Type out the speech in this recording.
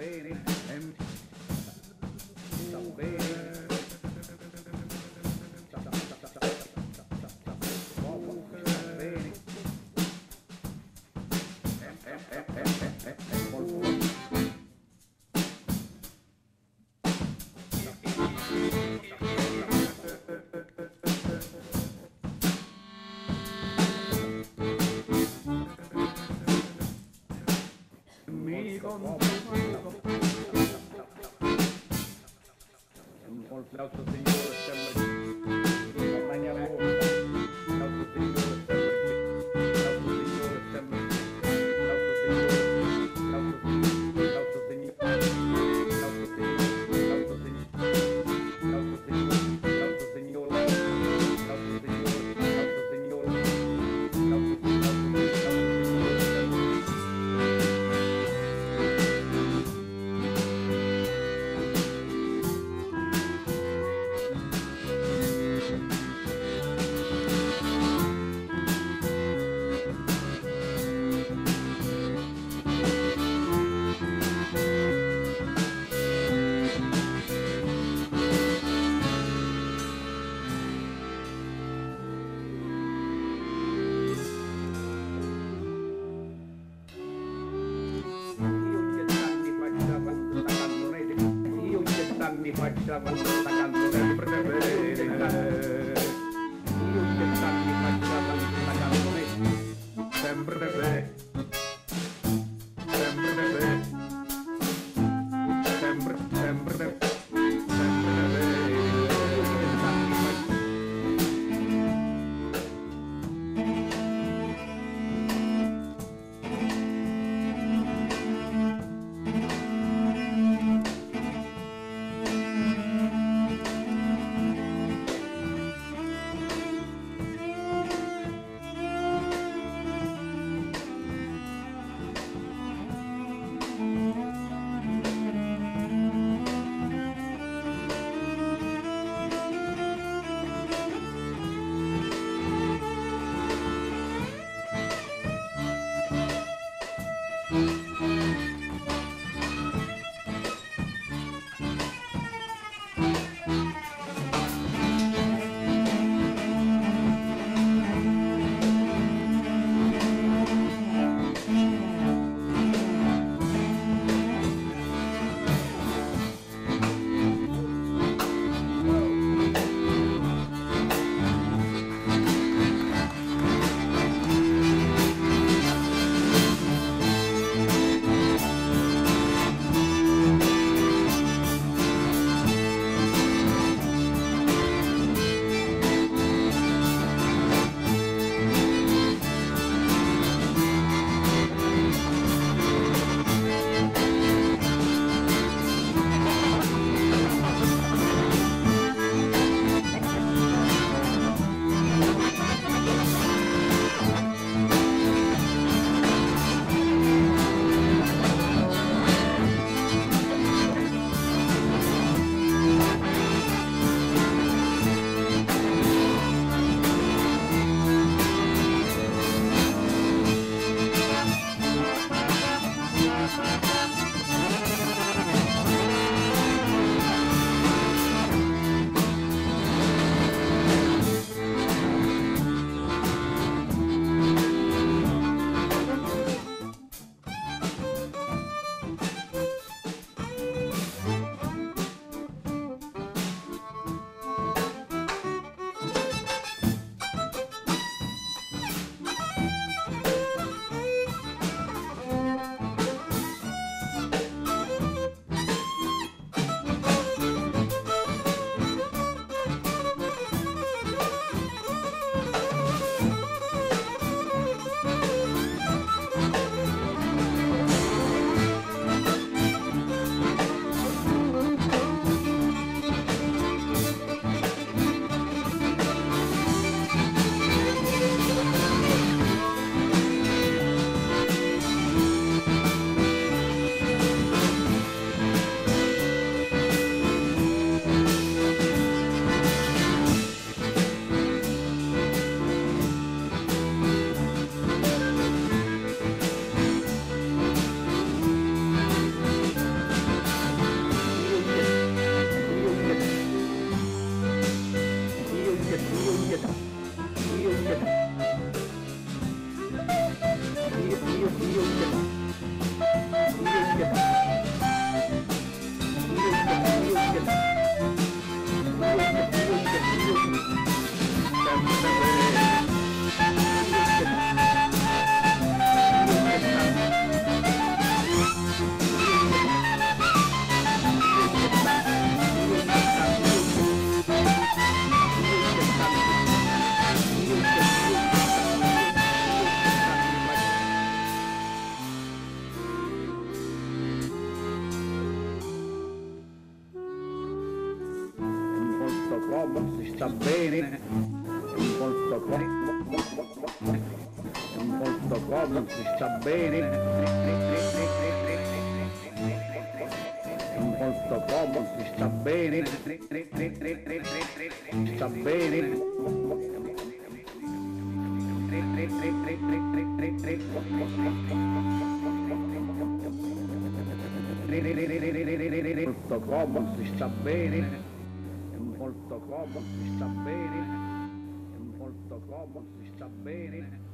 bene, ehm, stavo bene. Mi conduce por aplauso, señor. gravação. Si sta bene, è molto comodo, è molto comodo, si sta bene, è molto comodo, si sta bene, si sta bene. Molto comodo, si sta bene, molto comodo, si sta bene, è molto comodo, si sta bene.